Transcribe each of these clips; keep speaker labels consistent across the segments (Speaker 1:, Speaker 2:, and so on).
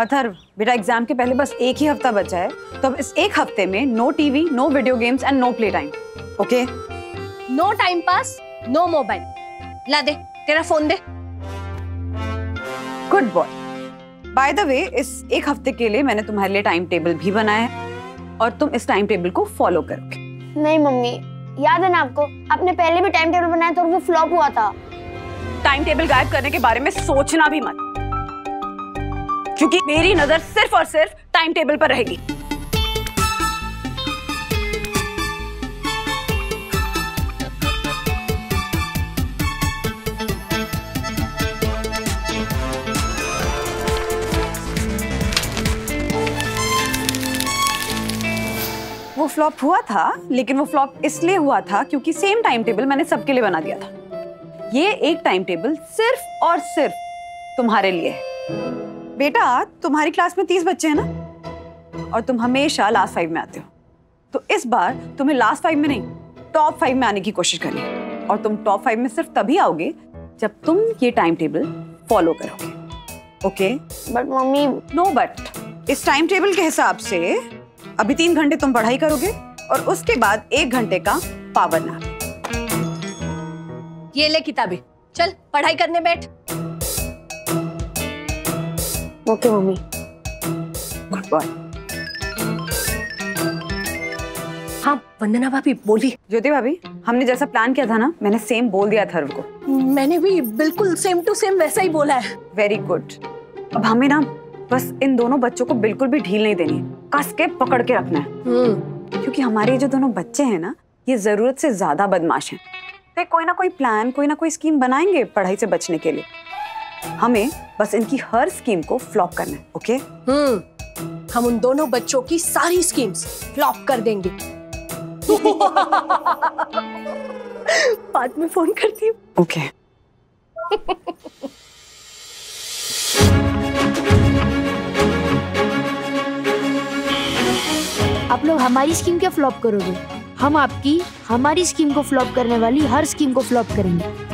Speaker 1: अथर्व बेटा एग्ज़ाम के पहले बस एक ही हफ़्ता बचा है तो अब इस एक हफ़्ते में no TV no video games and no play time okay
Speaker 2: no time pass no mobile ला दे तेरा phone they.
Speaker 1: Good boy by the way इस एक हफ़्ते के लिए मैंने तुम्हारे लिए टाइम टेबल भी बनाया है और तुम इस टाइम टेबल को फॉलो करोगे.
Speaker 3: नहीं मम्मी याद है ना आपको? आपने पहले भी टाइम टेबल बनाया था और वो फ्लॉप हुआ था.
Speaker 1: टाइम टेबल गायब करने के बारे में सोचना भी मत. क्योंकि मेरी नज़र सिर्फ़ और सिर्फ़ टाइम टेबल पर रहेगी। वो फ्लॉप हुआ था, लेकिन वो फ्लॉप इसलिए हुआ था क्योंकि सेम टाइम टेबल मैंने सबके लिए बना दिया था। ये एक टाइम टेबल सिर्फ़ और सिर्फ़ तुम्हारे लिए है। बेटा तुम्हारी क्लास में तीस बच्चे हैं ना? और तुम हमेशा लास्ट फाइव में आते हो। तो इस बार तुम्हें लास्ट फाइव में नहीं टॉप फाइव में आने की कोशिश करनी है। और तुम टॉप फाइव में सिर्फ़ तभी आओगे जब तुम ये टाइम टेबल फॉलो करोगे। Okay
Speaker 3: but mummy
Speaker 1: no but इस टाइम टेबल के हिसाब से अभी तीन घंटे तुम पढ़ाई करोगे और उसके बाद एक घंटे का पावर नैप
Speaker 2: ये ले किताबें। चल पढ़ाई करने बैठ।
Speaker 3: Okay mummy.
Speaker 1: गुड बॉय
Speaker 2: हाँ वंदना भाभी बोली।
Speaker 1: ज्योति भाभी हमने जैसा प्लान किया था ना मैंने सेम बोल दिया थर्व को
Speaker 2: मैंने भी बिल्कुल सेम टू सेम वैसा ही बोला है।
Speaker 1: वेरी गुड अब हमें ना बस इन दोनों बच्चों को बिल्कुल भी ढील नहीं देनी कस के पकड़ के रखना है।
Speaker 2: हम्म।
Speaker 1: क्योंकि हमारे जो दोनों बच्चे हैं ना ये ज़रूरत से ज़्यादा बदमाश हैं। तो कोई ना कोई प्लान कोई ना कोई स्कीम बनाएँगे पढ़ाई से बचने के लिए। हमें बस इनकी हर स्कीम को फ्लॉप करना है ओके?
Speaker 2: हम्म हम उन दोनों बच्चों की सारी स्कीम्स फ्लॉप कर देंगे। बाद में फ़ोन करती हूँ।
Speaker 1: ओके।
Speaker 3: आप लोग हमारी स्कीम क्या फ्लॉप करोगे? हम आपकी हमारी स्कीम को फ्लॉप करने वाली हर स्कीम को फ्लॉप करेंगे।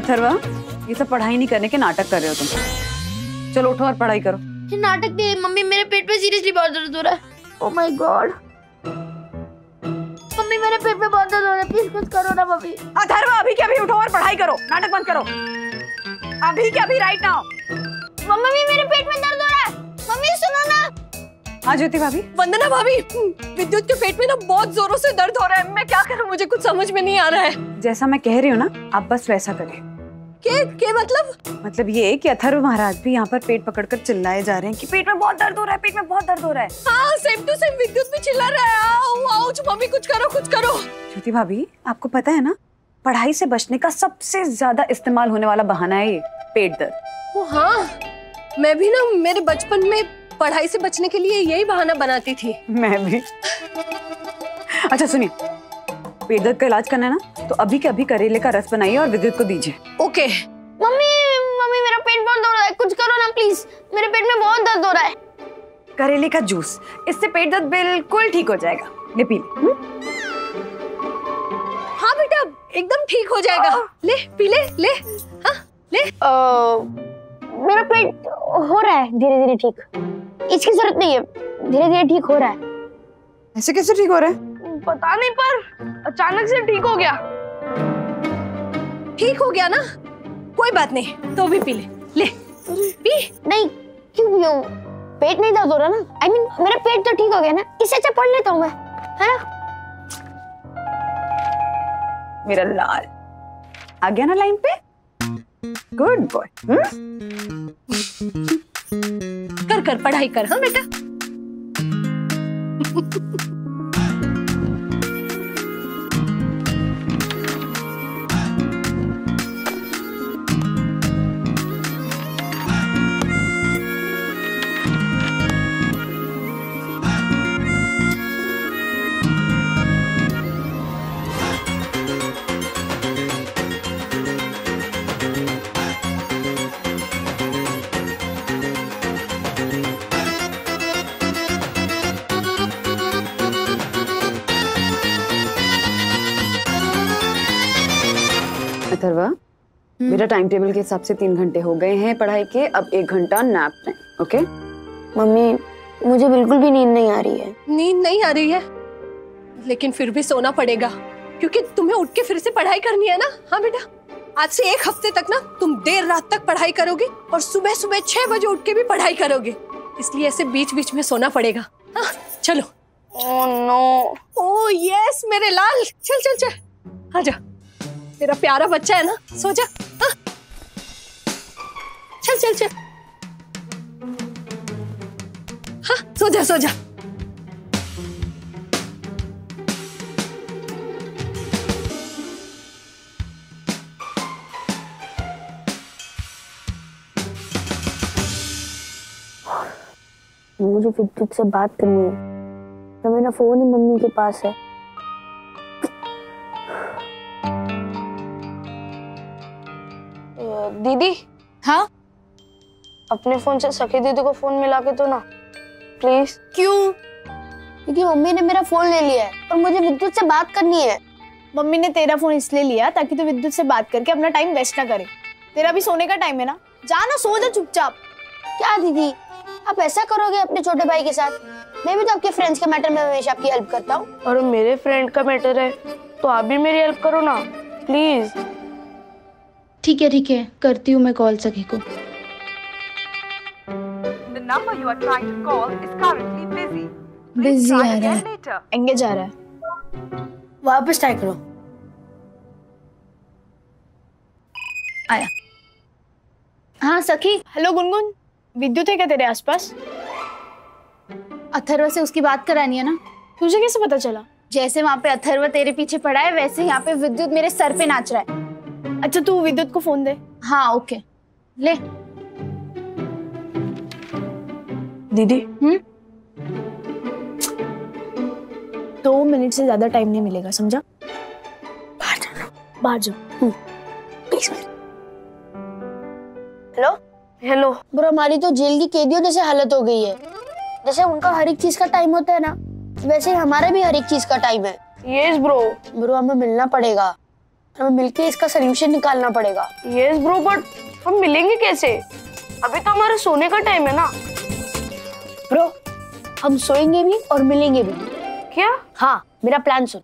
Speaker 1: अथर्वा ये सब पढ़ाई नहीं करने के नाटक कर रहे हो तुम। चलो उठो और पढ़ाई करो।
Speaker 3: ये नाटक नहीं मम्मी मेरे पेट में सीरियसली बहुत दर्द हो रहा है। ओह माय गॉड मम्मी मेरे पेट में बहुत दर्द हो रहा है प्लीज़ कुछ करो ना मम्मी।
Speaker 1: अथर्वा अभी के अभी उठो और पढ़ाई करो नाटक बंद करो। अभी के अभी राइट नाउ
Speaker 3: मम्मी मेरे पेट में दर्द हो रहा है। मम्मी सुनो ना।
Speaker 1: हाँ ज्योति भाभी।
Speaker 2: वंदना भाभी विद्युत के पेट में ना बहुत जोरों से दर्द हो रहा है। मैं क्या करूँ मुझे कुछ समझ में नहीं आ रहा है।
Speaker 1: जैसा मैं कह रही हूँ ना आप बस वैसा करें।
Speaker 2: के के मतलब?
Speaker 1: मतलब ये कि अथर्व महाराज भी यहाँ पर पेट पकड़कर चिल्लाए जा रहे हैं कि पेट में बहुत दर्द हो रहा है पेट में बहुत दर्द हो रहा है।
Speaker 2: हाँ सेम टू सेम विद्युत भी चिल्ला रहा है। आओ आओ मम्मी कुछ करो कुछ करो।
Speaker 1: ज्योति भाभी आपको पता है ना पढ़ाई से बचने का सबसे ज़्यादा इस्तेमाल होने वाला बहाना है ये पेट दर्द।
Speaker 2: ओ हाँ। मैं भी ना मेरे बचपन में पढ़ाई से बचने के लिए यही बहाना बनाती थी।
Speaker 1: मैं भी। अच्छा सुनिए पेट दर्द का इलाज करना है ना तो अभी के अभी करेले का रस बनाइए और विद्युत को दीजिए।
Speaker 2: ओके।
Speaker 3: मम्मी मम्मी मेरा पेट बहुत दर्द हो रहा है। कुछ करो ना प्लीज़ मेरे पेट में बहुत दर्द हो रहा है।
Speaker 1: करेले का जूस इससे पेट दर्द बिल्कुल ठीक हो जाएगा। ये पी ले, हम्म?
Speaker 2: हाँ बेटा एकदम ठीक हो जाएगा। ले पी ले ले। हाँ ले।
Speaker 3: मेरा पेट हो रहा है धीरे धीरे ठीक। इसकी ज़रूरत नहीं है। धीरे धीरे ठीक हो रहा है।
Speaker 1: ऐसे कैसे ठीक हो रहा है?
Speaker 3: पता नहीं पर अचानक से ठीक हो गया।
Speaker 2: ठीक हो गया ना? कोई बात नहीं तो भी पी ले। ले पी।
Speaker 3: नहीं क्यों क्यों? पेट नहीं दर्द हो रहा ना? आई I मीन mean, मेरा पेट तो ठीक हो गया ना? इससे अच्छा पढ़ लेता हूँ मैं है ना?
Speaker 1: मेरा लाल। आ गया ना लाइन पे? गुड बॉय
Speaker 2: कर कर पढ़ाई कर हाँ बेटा?
Speaker 1: मेरा टाइम टेबल के हिसाब से तीन घंटे हो गए हैं पढ़ाई के अब एक घंटा नैप टाइम ओके
Speaker 3: मम्मी मुझे बिल्कुल भी नींद नहीं आ रही है।
Speaker 2: नींद नहीं आ रही है? लेकिन फिर भी सोना पड़ेगा क्योंकि तुम्हें उठ के फिर से पढ़ाई करनी है ना? हाँ बेटा? आज से एक हफ़्ते तक ना तुम देर रात तक पढ़ाई करोगे और सुबह सुबह छह बजे उठ के भी पढ़ाई करोगे। इसलिए ऐसे बीच बीच में सोना पड़ेगा। हाँ चलो।
Speaker 3: ओह नो
Speaker 2: ओ यस मेरे लाल। चल चल चल। आजा तेरा प्यारा बच्चा है ना? सो जा? चल चल चल। हाँ सो जा सो जा।
Speaker 3: मुझे विद्युत से बात करनी है। मेरा फ़ोन ही मम्मी के पास है। दीदी?
Speaker 4: हाँ?
Speaker 3: अपने फ़ोन से सखी दीदी को फ़ोन मिला के तो ना प्लीज़
Speaker 4: क्यों?
Speaker 3: क्योंकि मम्मी ने मेरा फ़ोन ले लिया है और मुझे विद्युत से बात करनी है।
Speaker 4: मम्मी ने तेरा फ़ोन इसलिए लिया ताकि तू तो विद्युत से बात करके अपना टाइम वेस्ट ना करे। तेरा भी सोने का टाइम है ना? जा ना सो जा चुपचाप।
Speaker 3: क्या दीदी? आप ऐसा करोगे अपने छोटे भाई के साथ? मैं भी तो आपके फ्रेंड्स के मैटर में हमेशा आपकी हेल्प करता हूँ। और मेरे फ्रेंड का मैटर है तो आप भी मेरी हेल्प करो ना प्लीज़
Speaker 4: ठीक है ठीक है. करती हूँ मैं कॉल सखी को.
Speaker 5: Number you are trying to call is currently busy.
Speaker 4: Busy आ रहा है. एंगेज आ रहा है.
Speaker 3: वापस ट्राई करो.
Speaker 4: आया. हाँ सखी. हेलो गुनगुन. विद्युत है क्या तेरे आसपास? अथर्व से उसकी बात करानी है ना? तुझे कैसे पता चला? जैसे वहाँ पे अथर्व तेरे पीछे पड़ा है वैसे यहाँ पे विद्युत मेरे सर पे नाच रहा है. अच्छा तू विद्युत को फ़ोन दे। हाँ ओके ले।
Speaker 3: दीदी।
Speaker 4: हम्म? दो मिनट से ज़्यादा टाइम नहीं मिलेगा समझा?
Speaker 3: बाहर जाना।
Speaker 4: बाहर जाओ।
Speaker 3: प्लीज़ हेलो हेलो ब्रो हमारी तो जेल की कैदियों जैसे हालत हो गई है। जैसे उनका हर एक चीज़ का टाइम होता है ना वैसे ही हमारा भी हर एक चीज़ का टाइम है। यस ब्रो ब्रो हमें मिलना पड़ेगा। हमें मिलके इसका सोल्यूशन निकालना पड़ेगा। यस ब्रो बट हम मिलेंगे कैसे? अभी तो हमारा सोने का टाइम है ना। ब्रो हम सोएँगे भी और मिलेंगे भी। क्या? हाँ मेरा प्लान सुन।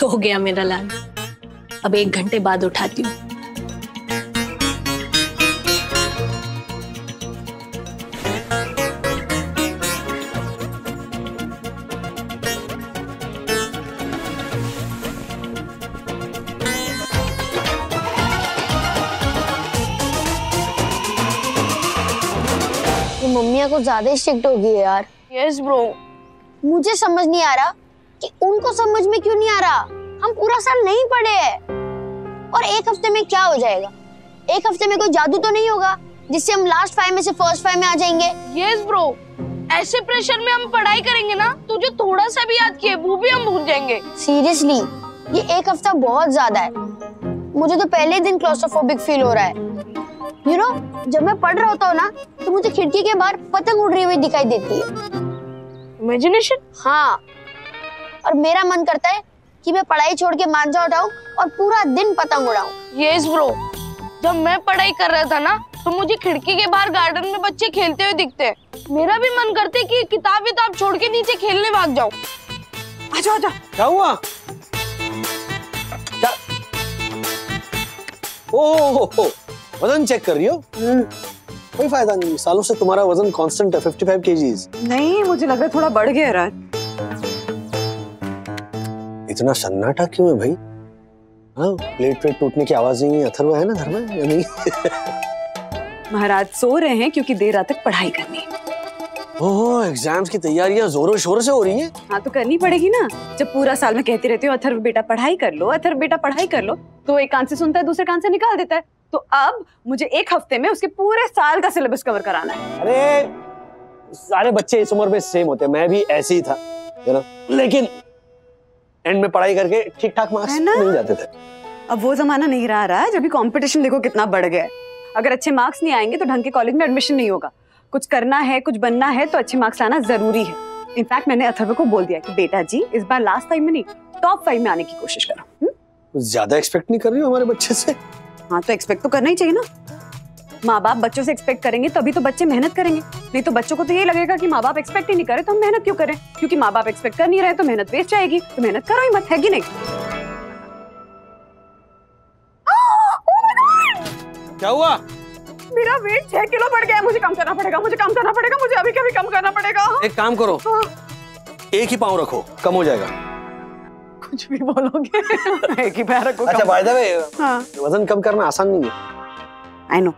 Speaker 2: सो गया मेरा लाल अब एक घंटे बाद उठाती हूँ।
Speaker 3: ये मम्मिया को ज़्यादा स्ट्रिक्ट हो गई है यार। यस yes, ब्रो मुझे समझ नहीं आ रहा कि उनको समझ में क्यों नहीं आ रहा? हम पूरा साल नहीं पढ़े हैं। और एक हफ़्ते में क्या हो जाएगा? एक हफ़्ते में कोई जादू तो नहीं होगा जिससे हम लास्ट फाइव में से फ़र्स्ट फाइव में आ जाएँगे?
Speaker 6: यस ब्रो ऐसे प्रेशर में हम पढ़ाई करेंगे ना तो जो थोड़ा सा भी याद किए वो भी हम भूल जाएँगे।
Speaker 3: सीरियसली ये एक हफ़्ता बहुत ज़्यादा है। मुझे तो पहले दिन क्लोस्ट्रोफोबिक फील हो रहा है। यू you नो know, जब मैं पढ़ रहा होता हूँ ना तो मुझे खिड़की के बाहर पतंग उड़ रही हुई दिखाई देती है।
Speaker 6: इमेजिनेशन
Speaker 3: हाँ और मेरा मन करता है कि मैं पढ़ाई छोड़ के मांझा उठाऊं और पूरा दिन पतंग उड़ाऊं।
Speaker 6: यस ब्रो जब मैं पढ़ाई कर रहा था ना तो मुझे खिड़की के बाहर गार्डन में बच्चे खेलते हुए दिखते हैं। मेरा भी मन करते है कि किताब विताब छोड़ के नीचे खेलने भाग जाऊँ।
Speaker 1: आजा आजा।
Speaker 7: क्या हुआ? क्या? ओह वज़न चेक कर रही हो? कोई फ़ायदा नहीं। सालों से तुम्हारा वज़न कांस्टेंट है 55 केजीज
Speaker 1: नहीं मुझे लग रहा है थोड़ा बढ़ गया राज।
Speaker 7: इतना सन्नाटा क्यों है भाई? हाँ प्लेट प्लेट टूटने की आवाज़ नहीं अथर्व है ना घर में नहीं?
Speaker 1: महाराज सो रहे हैं क्योंकि देर रात तक पढ़ाई करनी है।
Speaker 7: ओह एग्ज़ाम्स की तैयारियाँ जोरों शोरों से हो रही हैं।
Speaker 1: हाँ तो करनी पड़ेगी ना। जब पूरा साल में कहती रहती हो अथर्व बेटा पढ़ाई कर लो अथर्व बेटा पढ़ाई कर लो तो एक कान से सुनता है दूसरे कान से निकाल देता है। तो अब मुझे एक हफ़्ते में उसके पूरे साल का सिलेबस कवर कराना है।
Speaker 7: अरे सारे बच्चे इस उम्र में सेम होते हैं। मैं भी ऐसे ही था know? लेकिन एंड में पढ़ाई करके ठीक ठाक मार्क्स मिल जाते थे।
Speaker 1: अब वो जमाना नहीं रहा रहा है जब भी कंपटीशन देखो कितना बढ़ गया है। अगर अच्छे मार्क्स नहीं आएँगे तो ढंग के कॉलेज में एडमिशन नहीं होगा। कुछ करना है कुछ बनना है तो अच्छे मार्क्स लाना ज़रूरी है। इनफैक्ट मैंने अथर्व को बोल दिया कि बेटा जी इस बार लास्ट टाइम में नहीं टॉप फाइव में आने की कोशिश करो
Speaker 7: ज़्यादा एक्सपेक्ट नहीं कर रही हो हमारे बच्चे से?
Speaker 1: हाँ तो एक्सपेक्ट तो करना ही चाहिए ना। माँ बाप बच्चों से एक्सपेक्ट करेंगे तभी तो बच्चे मेहनत करेंगे। नहीं तो बच्चों को तो ये लगेगा कि माँ बाप एक्सपेक्ट ही नहीं करे तो हम मेहनत क्यों करें? क्योंकि माँ बाप एक्सपेक्ट कर नहीं रहे तो मेहनत वेस्ट जाएगी। तो मेहनत करो ही मत है कि नहीं?
Speaker 7: क्या हुआ?
Speaker 1: मेरा वेट छह किलो बढ़ गया मुझे कम करना पड़ेगा मुझे कम करना पड़ेगा मुझे अभी कभी कम करना पड़ेगा।
Speaker 7: एक काम करो।
Speaker 1: हाँ,
Speaker 7: एक ही पाँव रखो कम हो जाएगा।
Speaker 1: कुछ भी बोलोगे। एक ही पैर रखो
Speaker 7: अच्छा बाय द वे
Speaker 1: हाँ।
Speaker 7: वज़न कम करना आसान नहीं है।
Speaker 1: आई नो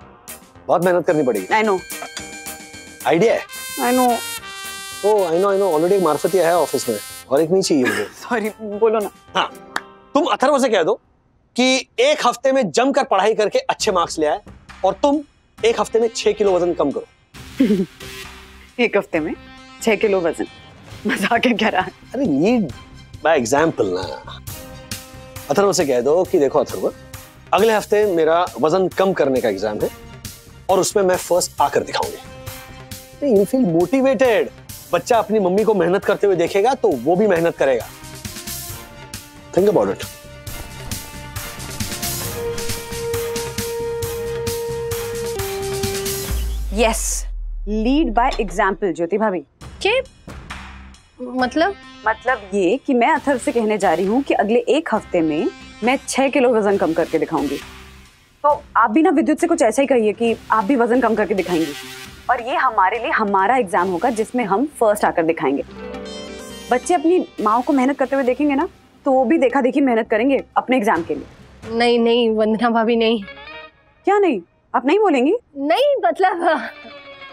Speaker 7: बहुत मेहनत करनी पड़ेगी।
Speaker 1: आई नो
Speaker 7: आइडिया है?
Speaker 1: I know
Speaker 7: oh I know I know already एक मार्फतिया है ऑफ़िस में और एक नहीं चाहिए मुझे।
Speaker 1: सॉरी बोलो ना।
Speaker 7: हाँ। तुम अथर्व से कह दो कि एक हफ़्ते में जमकर पढ़ाई करके अच्छे मार्क्स ले आए और तुम एक हफ़्ते में छह किलो वज़न कम करो।
Speaker 1: एक हफ़्ते में छह किलो वज़न। मज़ाक है कह रहा? है
Speaker 7: अरे लीड बाय एग्ज़ाम्पल ना। अथर्व से कह दो कि देखो अथर्व अगले हफ़्ते मेरा वज़न कम करने का एग्ज़ाम है और उसमें मैं फ़र्स्ट आकर दिखाऊँगी। यू फील मोटिवेटेड बच्चा अपनी मम्मी को मेहनत करते हुए देखेगा तो वो भी मेहनत करेगा। Think about it
Speaker 1: yes lead by example Jyoti भाभी।
Speaker 2: के? मतलब?
Speaker 1: मतलब ये कि मैं अथर्व से कहने जा रही हूँ कि अगले एक हफ़्ते में मैं छह किलो वज़न कम करके दिखाऊँगी। तो आप भी ना विद्युत से कुछ ऐसा ही कहिए कि आप भी वज़न कम करके दिखाएँगी। और ये हमारे लिए हमारा एग्ज़ाम होगा जिसमें हम फ़र्स्ट आकर दिखाएँगे। बच्चे अपनी माओ को मेहनत करते हुए देखेंगे ना तो वो भी देखा देखी मेहनत करेंगे अपने एग्ज़ाम के लिए।
Speaker 2: नहीं नहीं वंदना भाभी नहीं।
Speaker 1: क्या नहीं? आप नहीं बोलेंगी?
Speaker 2: नहीं मतलब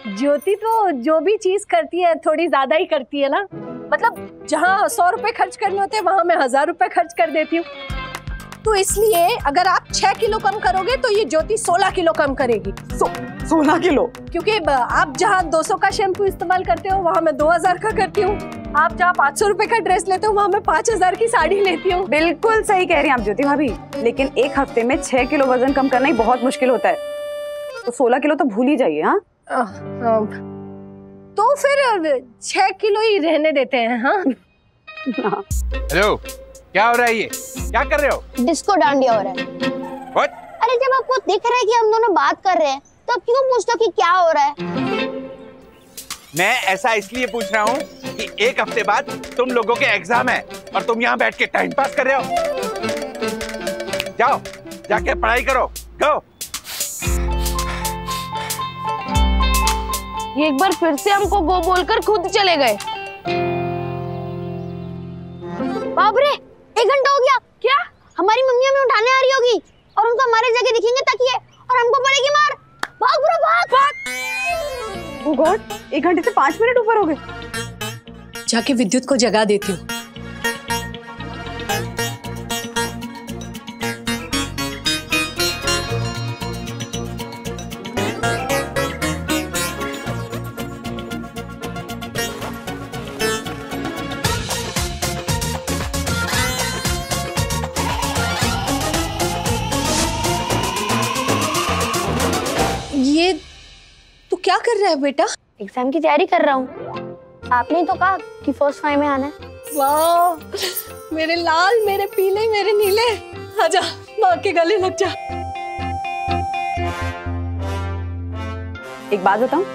Speaker 2: ज्योति तो जो भी चीज़ करती है थोड़ी ज़्यादा ही करती है ना। मतलब जहाँ सौ रुपए खर्च करने होते हैं वहाँ मैं हज़ार रुपए खर्च कर देती हूँ। तो इसलिए अगर आप छह किलो कम करोगे तो ये ज्योति सोलह किलो कम करेगी।
Speaker 1: सो, सोलह किलो?
Speaker 2: क्योंकि आप जहाँ 200 का शैम्पू इस्तेमाल करते हो वहाँ मैं 2000 का करती हूँ। आप जहाँ 500 रुपए का ड्रेस लेते हो वहाँ मैं 5000 की साड़ी लेती हूँ।
Speaker 1: बिल्कुल सही कह रही हैं आप ज्योति भाभी। लेकिन एक हफ़्ते में छह किलो वज़न कम करना ही बहुत मुश्किल होता है। तो सोलह किलो तो भूल ही जाइए हाँ?
Speaker 2: तो फिर छह किलो ही रहने देते हैं हाँ?
Speaker 8: हेलो क्या हो रहा है ये? क्या कर रहे हो?
Speaker 4: डिस्को डांडिया हो रहा है।
Speaker 8: What?
Speaker 4: अरे जब आपको दिख रहा है कि हम दोनों बात कर रहे हैं तो आप क्यों पूछते हो कि क्या हो रहा है?
Speaker 8: मैं ऐसा इसलिए पूछ रहा हूँ कि एक हफ़्ते बाद तुम लोगों के एग्ज़ाम है और तुम यहाँ बैठ के टाइम पास कर रहे हो। जाओ जाके पढ़ाई करो। गो
Speaker 6: ये एक बार फिर से हमको गो बोलकर खुद चले गए।
Speaker 4: बाप रे! एक घंटा हो गया। क्या? हमारी मम्मी हमें उठाने आ रही होगी और उनको हमारे जगह दिखेंगे तकिए और हमको पड़ेगी मार। भाग ब्रो भाग। भाग।
Speaker 1: ओ गॉड एक घंटे से पाँच मिनट ऊपर हो गए।
Speaker 2: जाके विद्युत को जगा देती हूँ। है बेटा?
Speaker 4: एग्ज़ाम की तैयारी कर रहा हूँ। आपने तो कहा कि फ़र्स्ट फाइव में आना है।
Speaker 2: वाह मेरे लाल मेरे पीले मेरे नीले। आजा माँ के गले लग जा।
Speaker 1: एक बात बताऊँ?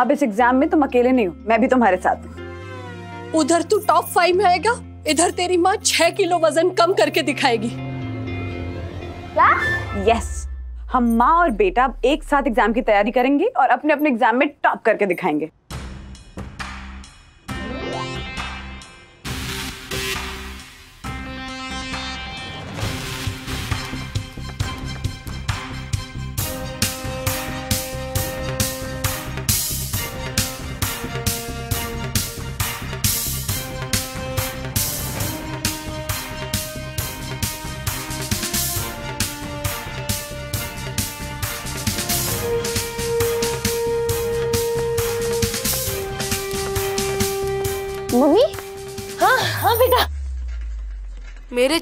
Speaker 1: अब इस एग्ज़ाम में तुम अकेले नहीं हो मैं भी तुम्हारे साथ हूँ।
Speaker 2: उधर तू टॉप फाइव में आएगा इधर तेरी माँ छह किलो वज़न कम करके दिखाएगी। क्या?
Speaker 1: यस हम माँ और बेटा एक साथ एग्ज़ाम की तैयारी करेंगे और अपने अपने एग्ज़ाम में टॉप करके दिखाएँगे।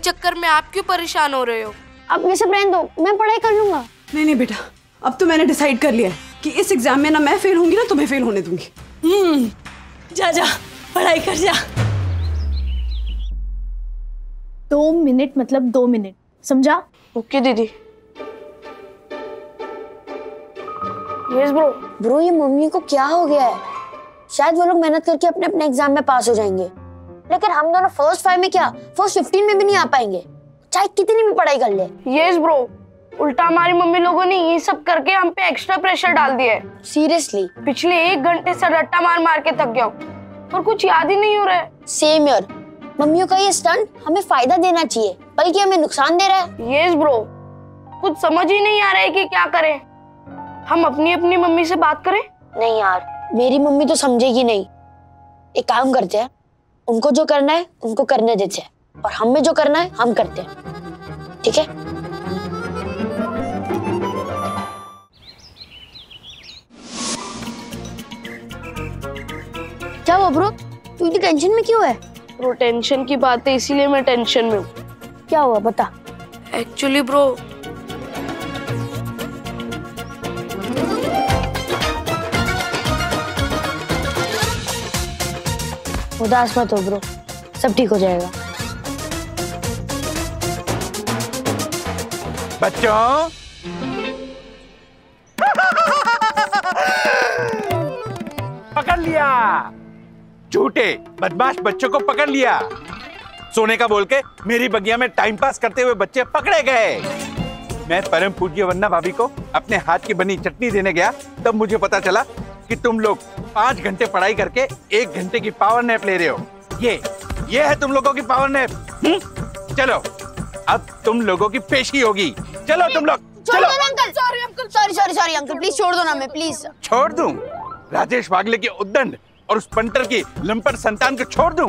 Speaker 6: चक्कर में आप क्यों परेशान हो रहे हो?
Speaker 4: अब ये सब रहने दो मैं पढ़ाई कर लूँगा।
Speaker 1: नहीं नहीं बेटा अब तो मैंने डिसाइड कर लिया है कि इस एग्ज़ाम में ना मैं फेल होंगी ना तुम्हें फेल होने दूँगी।
Speaker 2: हम्म जा जा पढ़ाई कर जा।
Speaker 4: दो मिनट मतलब दो मिनट समझा?
Speaker 6: ओके दीदी। यस ब्रो
Speaker 3: ब्रो ये मम्मी को क्या हो गया है? शायद वो लोग मेहनत करके अपने अपने एग्ज़ाम में पास हो जाएँगे। लेकिन हम दोनों फ़र्स्ट फाइव में क्या? फ़र्स्ट फिफ्टीन में भी नहीं आ पाएँगे। चाहे कितनी भी पढ़ाई कर ले।
Speaker 6: यस ब्रो उल्टा हमारी मम्मी लोगों ने ये सब करके हम पे एक्स्ट्रा प्रेशर डाल दिया है।
Speaker 3: सीरियसली
Speaker 6: पिछले एक घंटे से रट्टा मार मार के थक गया हूँ। और कुछ याद ही नहीं हो रहा है।
Speaker 3: सेम ईयर मम्मियों का ये स्टंट हमें फ़ायदा देना चाहिए बल्कि हमें नुकसान दे रहा है।
Speaker 6: यस ब्रो कुछ समझ ही नहीं आ रहा है कि क्या करें। हम अपनी अपनी मम्मी से बात करें?
Speaker 3: नहीं यार मेरी मम्मी तो समझेगी नहीं। एक काम करते हैं उनको जो करना है उनको करने देते हैं। और हमें जो करना है हम करते हैं। ठीक है? क्या हुआ ब्रो तू इतनी टेंशन में क्यों है?
Speaker 6: ब्रो टेंशन की बात है इसीलिए मैं टेंशन में हूँ।
Speaker 3: क्या हुआ बता।
Speaker 6: एक्चुअली ब्रो
Speaker 3: उदास मत हो ब्रो सब ठीक हो जाएगा.
Speaker 8: बच्चों! पकड़ लिया! झूठे, बदमाश बच्चों को पकड़ लिया! सोने का बोल के मेरी बगिया में टाइम पास करते हुए बच्चे पकड़े गए! मैं परम पूज्य वन्ना भाभी को अपने हाथ की बनी चटनी देने गया, तब मुझे पता चला कि तुम लोग पाँच घंटे पढ़ाई करके एक घंटे की पावर नैप ले रहे हो। ये ये है तुम लोगों की पावर नैप हम्म? चलो अब तुम लोगों की पेशी होगी। चलो तुम लोग चलो।
Speaker 3: Uncle sorry uncle sorry sorry sorry uncle please छोड़ दो ना मैं प्लीज़
Speaker 8: छोड़ दूँ? राजेश वागले के उद्दंड और उस पंटर की लंपर संतान को छोड़ दूँ?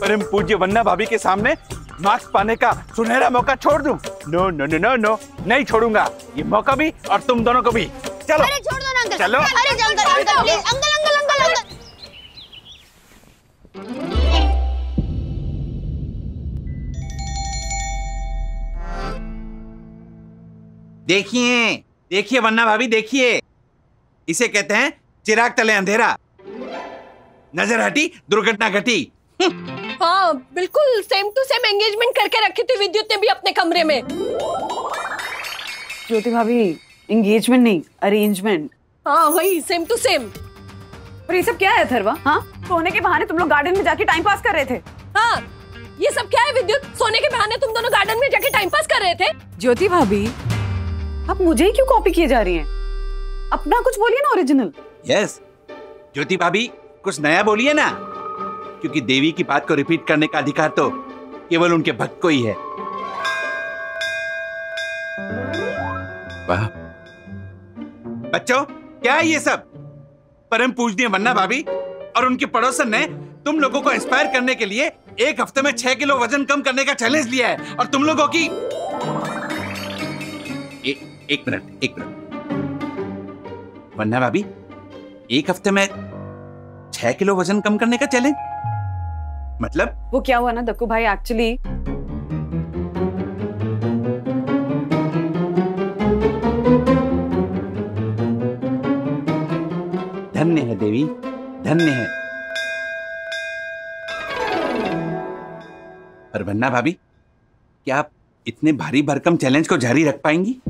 Speaker 8: परम पूज्य वन्ना भाभी के सामने मार्क्स पाने का सुनहरा मौका छोड़ दूँ? No no no no no नहीं छोड़ूँगा। ये मौका भी और तुम दोनों को भी। चलो।
Speaker 3: अरे छोड़ दो अंकल
Speaker 8: चलो।
Speaker 3: अरे uncle uncle please uncle uncle uncle uncle
Speaker 8: देखिए देखिए वन्ना भाभी देखिए। इसे कहते हैं चिराग तले अंधेरा। नज़र हटी दुर्घटना घटी।
Speaker 2: हाँ बिल्कुल सेम टू सेम एंगेजमेंट करके रखी थी विद्युत ने भी अपने कमरे में।
Speaker 1: ज्योति भाभी एंगेजमेंट नहीं अरेंजमेंट
Speaker 2: हाँ वही सेम टू सेम
Speaker 1: और ये सब क्या है अथर्वा? हाँ? सोने के बहाने तुम लोग गार्डन में जाके टाइम पास कर रहे थे।
Speaker 2: हाँ ये सब क्या है विद्युत? सोने के बहाने तुम दोनों गार्डन में जाके टाइम पास कर रहे थे?
Speaker 1: ज्योति भाभी आप मुझे ही क्यों कॉपी किए जा रही हैं? अपना कुछ बोलिए ना ओरिजिनल
Speaker 8: यस ज्योति भाभी कुछ नया बोलिए ना। क्योंकि देवी की बात को रिपीट करने का अधिकार तो केवल उनके भक्त को ही है। वाह। बच्चों क्या है ये सब? परम पूजनीय वन्ना भाभी और उनके पड़ोसन ने तुम लोगों को इंस्पायर करने के लिए एक हफ़्ते में छह किलो वज़न कम करने का चैलेंज लिया है। और तुम लोगों की ए, एक मिनट एक मिनट। वन्ना भाभी एक हफ़्ते में छह किलो वज़न कम करने का चैलेंज मतलब?
Speaker 1: वो क्या हुआ ना दक्कू भाई एक्चुअली
Speaker 8: धन्य है। पर वन्ना भाभी क्या आप इतने भारी भरकम चैलेंज को जारी रख पाएँगी?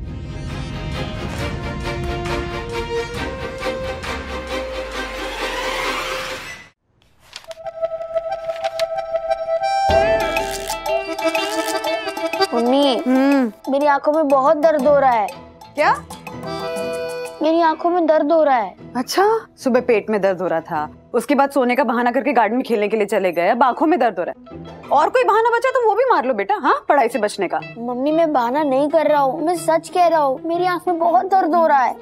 Speaker 3: मम्मी
Speaker 1: हम्म।
Speaker 3: मेरी आँखों में बहुत दर्द हो रहा है।
Speaker 1: क्या?
Speaker 3: मेरी आँखों में दर्द हो रहा है।
Speaker 1: अच्छा सुबह पेट में दर्द हो रहा था। उसके बाद सोने का बहाना करके गार्डन में खेलने के लिए चले गए अब आँखों में दर्द हो रहा है। और कोई बहाना बचा तो वो भी मार लो बेटा हाँ? पढ़ाई से बचने का।
Speaker 3: मम्मी मैं बहाना नहीं कर रहा हूँ मैं सच कह रहा हूँ मेरी आँख में बहुत दर्द हो रहा है।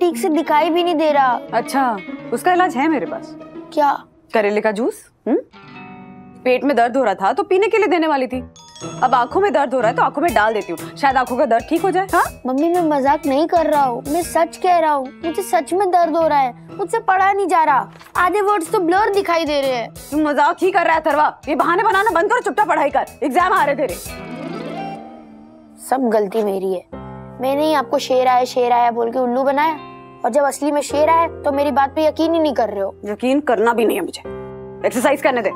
Speaker 3: ठीक से दिखाई भी नहीं दे रहा।
Speaker 1: अच्छा उसका इलाज है मेरे पास।
Speaker 3: क्या?
Speaker 1: करेले का जूस हम्म? पेट में दर्द हो रहा था तो पीने के लिए देने वाली थी। अब आँखों में दर्द हो रहा है तो आँखों में डाल देती हूँ। शायद आँखों का दर्द ठीक हो जाए। हाँ
Speaker 3: मम्मी मैं मज़ाक नहीं कर रहा हूँ। मैं सच कह रहा हूँ। मुझे सच में दर्द हो रहा है। मुझसे पढ़ा नहीं जा रहा। आधे वर्ड्स तो ब्लर दिखाई दे रहे हैं।
Speaker 1: तुम मज़ाक ही कर रहा है थरवा। ये बहाने बनाना बंद करो चुपचाप पढ़ाई कर। एग्ज़ाम आ रहे तेरे।
Speaker 3: सब गलती मेरी है। मैंने ही आपको शेर आया शेर आया बोल के उल्लू बनाया। और जब असली में शेर आया तो मेरी बात पे यकीन ही नहीं कर रहे हो।
Speaker 1: यकीन करना भी नहीं है मुझे। एक्सरसाइज करने दे।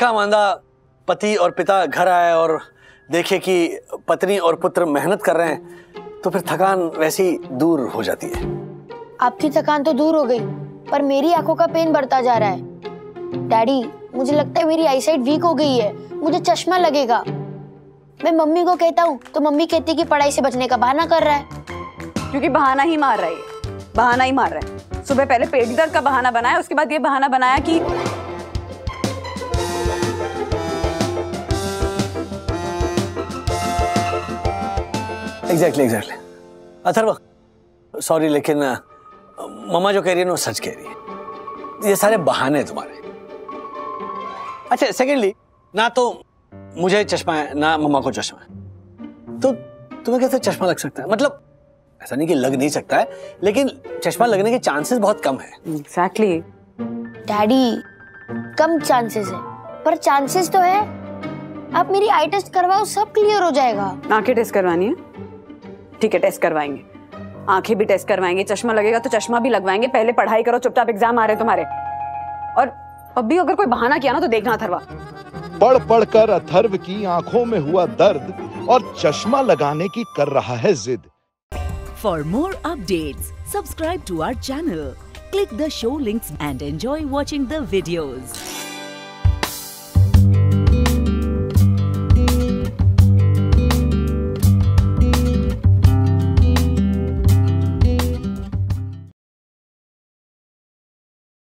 Speaker 7: थका मांदा पति और पिता घर आए और देखे कि पत्नी और पुत्र मेहनत कर रहे हैं तो फिर थकान वैसी दूर हो जाती है।
Speaker 3: आपकी थकान तो दूर हो गई पर मेरी आँखों का पेन बढ़ता जा रहा है। डैडी मुझे लगता है मेरी आईसाइट वीक हो गई है मुझे चश्मा लगेगा। मैं मम्मी को कहता हूँ तो मम्मी कहती कि पढ़ाई से बचने का बहाना कर रहा है।
Speaker 1: क्योंकि बहाना ही मार रहा है बहाना ही मार रहा है। सुबह पहले पेट दर्द का बहाना बनाया उसके बाद ये बहाना बनाया कि
Speaker 7: एग्जैक्टली एग्जैक्टली अथर्व सॉरी लेकिन मम्मा जो कह रही है ना वो सच कह रही है। ये सारे बहाने हैं तुम्हारे। अच्छा सेकेंडली ना तो मुझे चश्मा है ना मम्मा को चश्मा है। तो तुम्हें कैसे चश्मा लग सकता है? मतलब ऐसा नहीं कि लग नहीं सकता है लेकिन चश्मा लगने के चांसेस बहुत कम है।
Speaker 1: एग्जैक्टली
Speaker 3: डैडी कम चांसेस है। पर चांसेस तो है। आप मेरी आई टेस्ट करवाओ सब क्लियर हो जाएगा।
Speaker 1: आँखें टेस्ट करवानी है? ठीक है टेस्ट करवाएँगे। आँखें भी टेस्ट करवाएँगे चश्मा लगेगा तो चश्मा भी लगवाएँगे पहले पढ़ाई करो चुपचाप एग्ज़ाम आ रहे हैं तुम्हारे। और अब भी अगर कोई बहाना किया ना तो देखना अथर्वा।
Speaker 9: पढ़ पढ़ कर अथर्व की आँखों में हुआ दर्द और चश्मा लगाने की कर रहा है जिद।
Speaker 10: For more update subscribe to our channel click the show links and enjoy watching the videos.